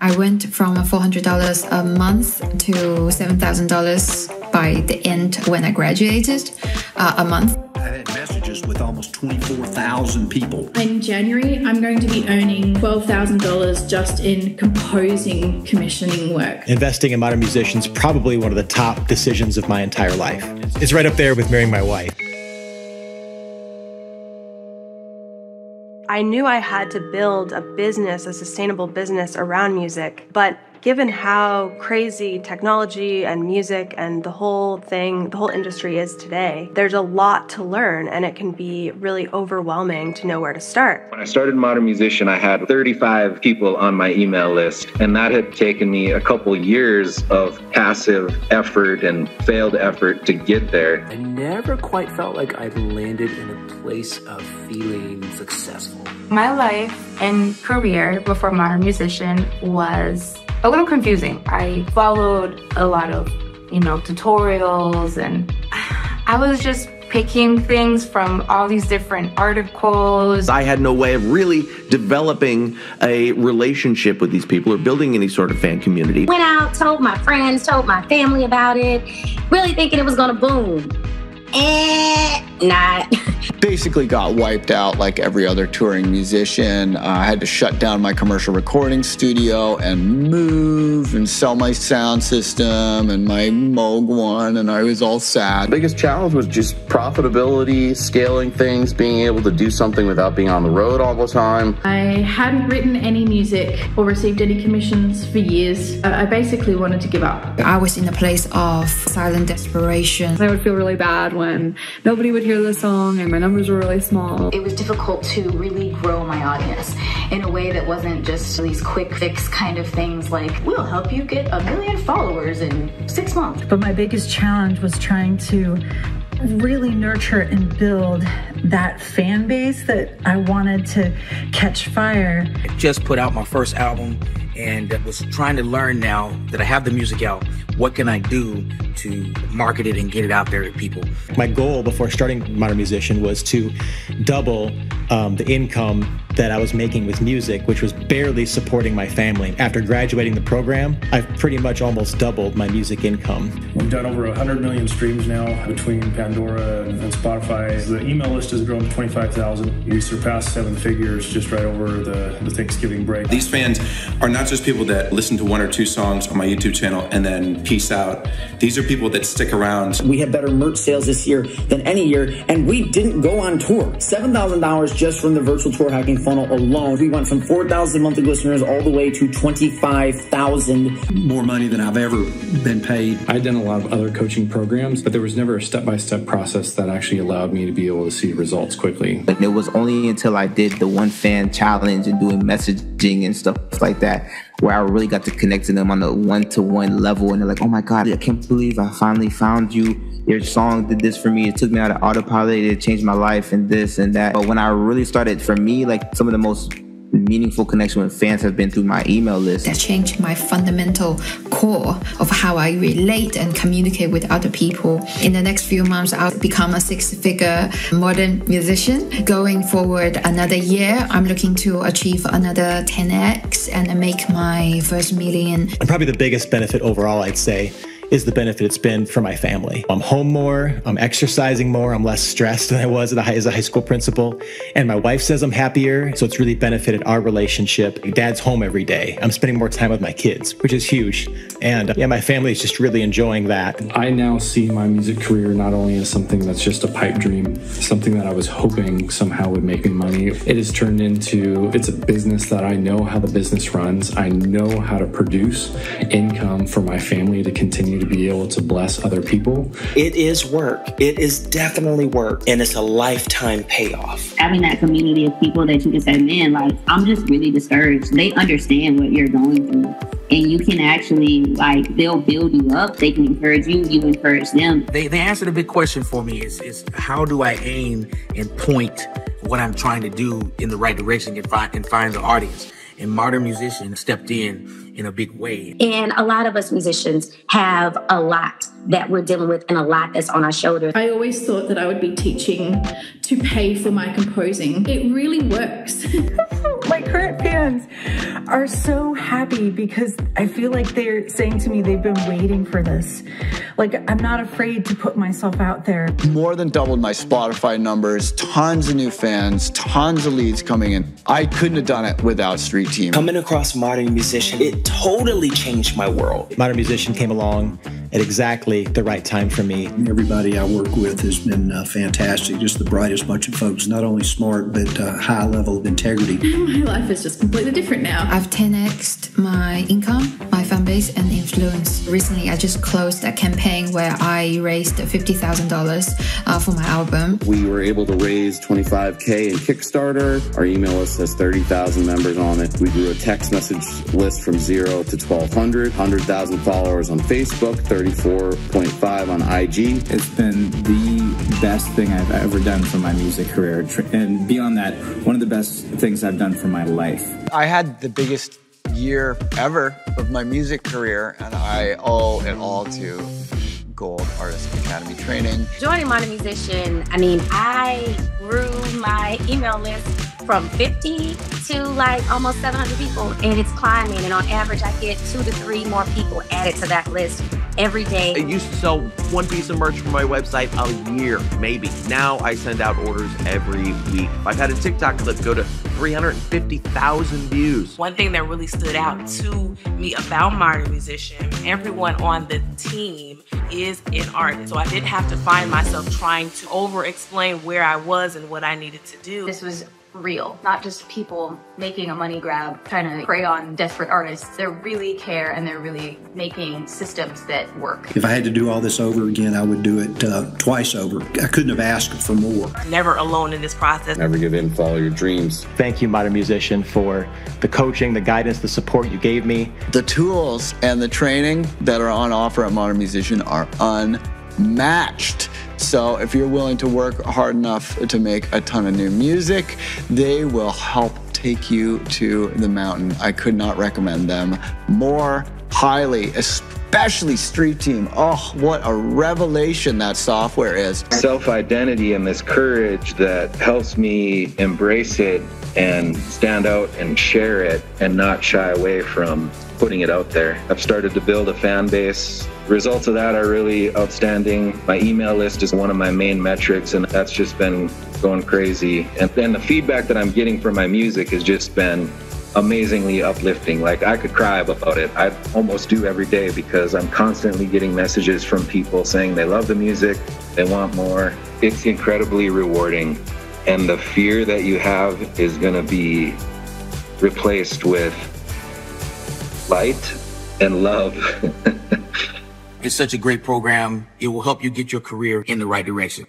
I went from $400 a month to $7,000 by the end when I graduated uh, a month. I had messages with almost 24,000 people. In January, I'm going to be earning $12,000 just in composing commissioning work. Investing in modern musicians probably one of the top decisions of my entire life. It's right up there with marrying my wife. I knew I had to build a business, a sustainable business around music, but given how crazy technology and music and the whole thing, the whole industry is today, there's a lot to learn and it can be really overwhelming to know where to start. When I started Modern Musician, I had 35 people on my email list, and that had taken me a couple years of passive effort and failed effort to get there. I never quite felt like I'd landed in a place of feeling successful. My life and career before Modern Musician was a little confusing. I followed a lot of, you know, tutorials and I was just picking things from all these different articles. I had no way of really developing a relationship with these people or building any sort of fan community. Went out, told my friends, told my family about it, really thinking it was gonna boom. Eh, not. Basically got wiped out like every other touring musician. Uh, I had to shut down my commercial recording studio and move and sell my sound system and my Moog one, and I was all sad. Biggest challenge was just profitability, scaling things, being able to do something without being on the road all the time. I hadn't written any music or received any commissions for years. I basically wanted to give up. I was in a place of silent desperation. I would feel really bad when nobody would hear the song and my numbers were really small. It was difficult to really grow my audience in a way that wasn't just these quick fix kind of things like, we'll help you get a million followers in six months. But my biggest challenge was trying to really nurture and build that fan base that I wanted to catch fire. I just put out my first album and was trying to learn now that I have the music out, what can I do to market it and get it out there to people? My goal before starting Modern Musician was to double um, the income that I was making with music, which was barely supporting my family. After graduating the program, I've pretty much almost doubled my music income. We've done over 100 million streams now between Pandora and, and Spotify. The email list has grown to 25,000. We surpassed seven figures just right over the, the Thanksgiving break. These fans are not just people that listen to one or two songs on my YouTube channel and then peace out. These are people that stick around. We had better merch sales this year than any year, and we didn't go on tour. $7,000 just from the virtual tour hacking funnel alone. We went from 4,000 monthly listeners all the way to 25,000. More money than I've ever been paid. I'd done a lot of other coaching programs, but there was never a step-by-step process that actually allowed me to be able to see results quickly. But it was only until I did the one fan challenge and doing messaging and stuff like that where I really got to connect to them on a one-to-one level and they're like, oh my God, I can't believe I finally found you your song did this for me. It took me out of autopilot. It changed my life and this and that. But when I really started, for me, like some of the most meaningful connection with fans have been through my email list. That changed my fundamental core of how I relate and communicate with other people. In the next few months, I'll become a six-figure modern musician. Going forward another year, I'm looking to achieve another 10x and make my first million. And probably the biggest benefit overall, I'd say, is the benefit it's been for my family. I'm home more, I'm exercising more, I'm less stressed than I was as a high school principal, and my wife says I'm happier, so it's really benefited our relationship. Dad's home every day. I'm spending more time with my kids, which is huge. And yeah, my family is just really enjoying that. I now see my music career not only as something that's just a pipe dream, something that I was hoping somehow would make me money. It has turned into it's a business that I know how the business runs. I know how to produce income for my family to continue to be able to bless other people. It is work. It is definitely work, and it's a lifetime payoff. Having that community of people that you can say, man, like, I'm just really discouraged. They understand what you're going through. And you can actually, like, they'll build you up. They can encourage you, you encourage them. They, they answer the big question for me is, is how do I aim and point what I'm trying to do in the right direction and find, and find the audience? And Modern Musician stepped in in a big way. And a lot of us musicians have a lot that we're dealing with and a lot that's on our shoulders. I always thought that I would be teaching to pay for my composing. It really works. my current fans are so happy because I feel like they're saying to me they've been waiting for this. Like, I'm not afraid to put myself out there. More than doubled my Spotify numbers, tons of new fans, tons of leads coming in. I couldn't have done it without Street Team. Coming across Modern Musician, it totally changed my world. Modern Musician came along at exactly the right time for me. Everybody I work with has been uh, fantastic, just the brightest bunch of folks, not only smart, but uh, high level of integrity. My life is just completely different now. I've 10xed my income, my fan base, and influence. Recently, I just closed a campaign where I raised $50,000 uh, for my album. We were able to raise 25K in Kickstarter. Our email list has 30,000 members on it. We grew a text message list from zero to 1,200, 100,000 followers on Facebook, 34.5 on IG. It's been the best thing I've ever done for my music career. And beyond that, one of the best things I've done for my life. I had the biggest year ever of my music career, and I owe it all to Gold Artist Academy training. Joining Modern Musician, I mean, I grew my email list from 50 to like almost 700 people, and it's climbing. And on average, I get two to three more people added to that list every day. I used to sell one piece of merch from my website a year, maybe. Now I send out orders every week. I've had a TikTok clip go to 350,000 views. One thing that really stood out to me about Modern Musician, everyone on the team is an artist. So I didn't have to find myself trying to over explain where I was and what I needed to do. This was real, not just people making a money grab, trying to prey on desperate artists. They really care and they're really making systems that work. If I had to do all this over again, I would do it uh, twice over. I couldn't have asked for more. Never alone in this process. Never give in, follow your dreams. Thank you, Modern Musician, for the coaching, the guidance, the support you gave me. The tools and the training that are on offer at Modern Musician are unmatched. So if you're willing to work hard enough to make a ton of new music, they will help take you to the mountain. I could not recommend them more highly, especially Street Team. Oh, what a revelation that software is. Self identity and this courage that helps me embrace it and stand out and share it and not shy away from putting it out there. I've started to build a fan base. Results of that are really outstanding. My email list is one of my main metrics, and that's just been going crazy. And then the feedback that I'm getting from my music has just been amazingly uplifting. Like I could cry about it. I almost do every day because I'm constantly getting messages from people saying they love the music, they want more. It's incredibly rewarding. And the fear that you have is going to be replaced with light and love. It's such a great program. It will help you get your career in the right direction.